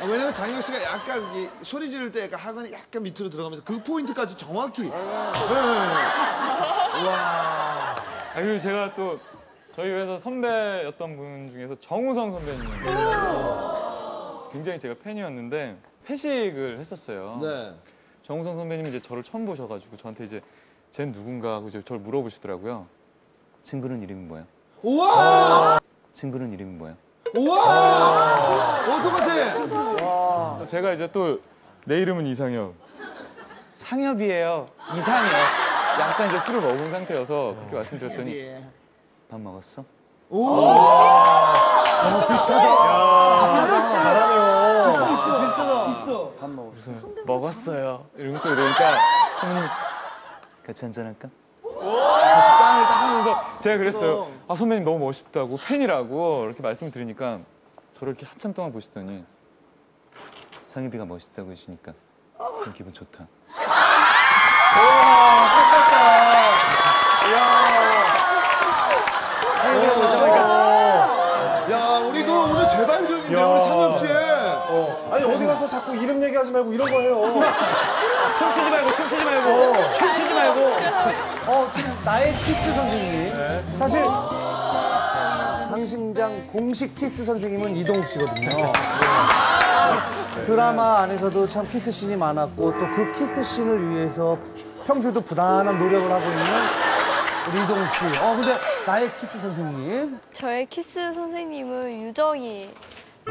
아, 왜냐면 장혁 씨가 약간 이 소리 지를 때 약간 하관이 약간 밑으로 들어가면서 그 포인트까지 정확히. 네. 와. 아, 그리고 제가 또 저희 회사 선배였던 분 중에서 정우성 선배님 굉장히 제가 팬이었는데 회식을 했었어요. 네. 정우성 선배님이 이제 저를 처음 보셔가지고 저한테 이제 쟨 누군가 하고 이제 저를 물어보시더라고요. 친구는 이름이 뭐야? 우와! 친구는 이름이 뭐야? 우와! 제가 이제 또 내 이름은 이상엽. 상엽이에요. 이상엽. 약간 이제 술을 먹은 상태여서 그렇게 말씀드렸더니 밥 먹었어? 먹었어요. 이러고 또 이러니까 선배님. 같이 한잔 할까? 같이 짠을 딱 하면서 제가 그랬어요. 아 선배님 너무 멋있다고 팬이라고 이렇게 말씀을 드리니까 저를 이렇게 한참 동안 보시더니 상희비가 멋있다고 해주니까 그럼 기분 좋다. 야, 우리 그 오늘 재발견인데 우리 상엽 씨의. 아니 어디 가서 자꾸 이름 얘기하지 말고 이런 거 해요. 춤추지 말고 춤추지 말고 춤추지 말고 어, 지금 나의 키스 선생님. 사실 강심장 공식 키스 선생님은 이동욱 씨거든요. 네. 드라마 안에서도 참 키스 씬이 많았고 또 그 키스 씬을 위해서 평소에도 부단한 노력을 하고 있는 이동욱 씨. 어, 근데 나의 키스 선생님. 저의 키스 선생님은 유정이.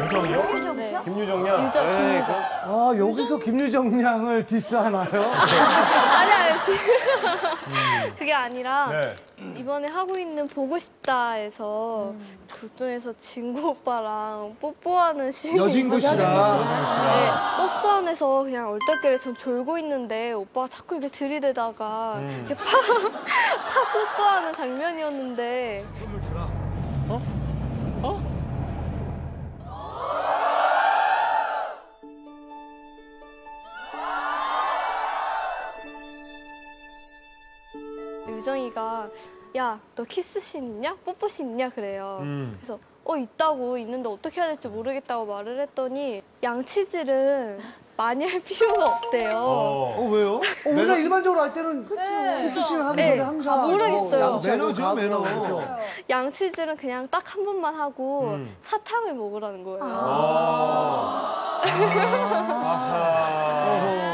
유정이요? 네. 김유정 양. 유정, 김유정. 아, 여기서 김유정 양을 디스하나요? 아니, 아니. 그게 아니라 네. 이번에 하고 있는 보고 싶다에서 그중에서 진구 오빠랑 뽀뽀하는 씬이 여진구. 씨랑. 네, 버스 안에서 그냥 얼떨결에 전 졸고 있는데 오빠가 자꾸 이렇게 들이대다가 이렇게 팍, 팍 뽀뽀하는 장면이었는데 유정이가 야 너 키스씬 있냐? 뽀뽀씬 있냐? 그래요. 음. 그래서 어 있다고 있는데 어떻게 해야 될지 모르겠다고 말을 했더니 양치질은 많이 할 필요가 없대요. 어. 어, 왜요? 어, 우리가 일반적으로 할 때는 키스 씬을 하기 네. 전에 항상 아, 모르겠어요. 뭐 양치하고 매너죠, 가고 매너. 그러죠. 양치질은 그냥 딱 한 번만 하고 음. 사탕을 먹으라는 거예요. 아. 아하.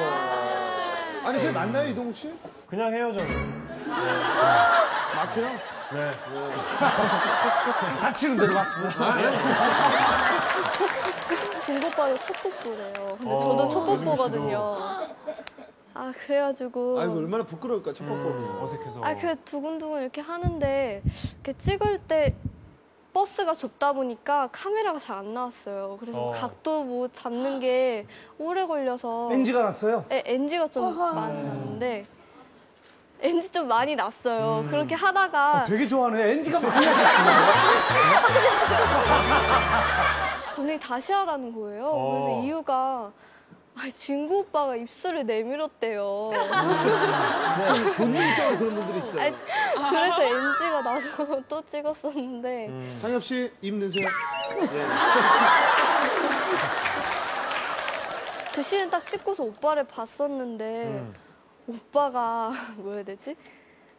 아니, 그게 맞나요, 이동욱 씨? 그냥 저는. 막혀요? 네. 닥치는 대로 막. 진구 오빠도 첫 뽀뽀래요. 근데 어, 저도 첫 뽀뽀거든요. 아 그래가지고 아이고, 얼마나 부끄러울까, 첫 뽀뽀는. 어색해서. 아, 그 두근두근 이렇게 하는데 이렇게 찍을 때 버스가 좁다 보니까 카메라가 잘 안 나왔어요. 그래서 어. 각도 뭐 잡는 게 오래 걸려서 NG가 났어요. 네, NG가 좀 많이 났는데 NG 좀 많이 났어요. 그렇게 하다가 되게 좋아하네. NG가 뭐 그냥 갑자기 다시 하라는 거예요. 어. 그래서 이유가 아, 진구 오빠가 입술을 내밀었대요. 본능적으로 그런 분들이 있어요. 아니, 그래서 NG가 나서 또 찍었었는데 상엽 씨, 입 넣으세요. 그 시는 딱 찍고서 오빠를 봤었는데 음. 오빠가 뭐 해야 되지?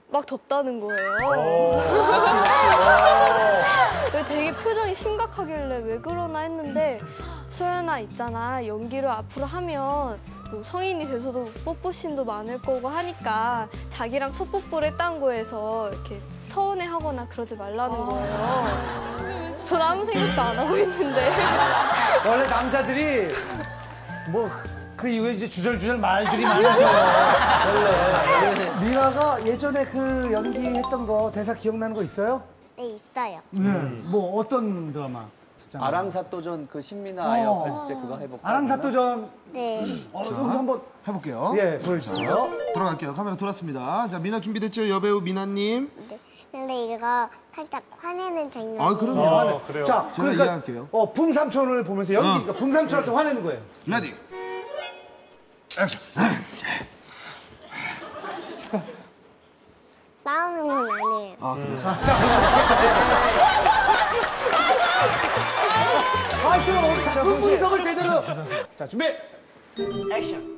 막 덥다는 거예요. 되게 표정이 심각하길래 왜 그러나 했는데 소연아 있잖아 연기를 앞으로 하면 뭐 성인이 돼서도 뽀뽀씬도 많을 거고 하니까 자기랑 첫 뽀뽀를 했다는 거에서 이렇게 서운해하거나 그러지 말라는 거예요. 전 아무 생각도 안 하고 있는데 원래 남자들이 뭐 그 이후에 이제 주절주절 말들이 많아져요. 원래. 미라가 예전에 그 연기했던 거 대사 기억나는 거 있어요? 네, 있어요. 네. 뭐 어떤 드라마? 아랑사또전 그 신민아 아역 어. 했을 때 그거 해볼까? 아랑사또전 네. 어, 여기서 한번 해볼게요. 예 보여주세요. 들어갈게요. 카메라 돌았습니다. 자, 미나 준비됐죠? 여배우 미나님. 네. 근데 이거 살짝 화내는 장면. 아, 그럼요. 어, 그래요. 자, 제가 그러니까 이해할게요. 어, 붐삼촌을 보면서 연기, 그러니까 붐삼촌한테 화내는 거예요. 레디. 싸우는 건 아니에요. 아, 그래요? 아, 좀 작품 분석을 제대로. 자, 준비. 액션.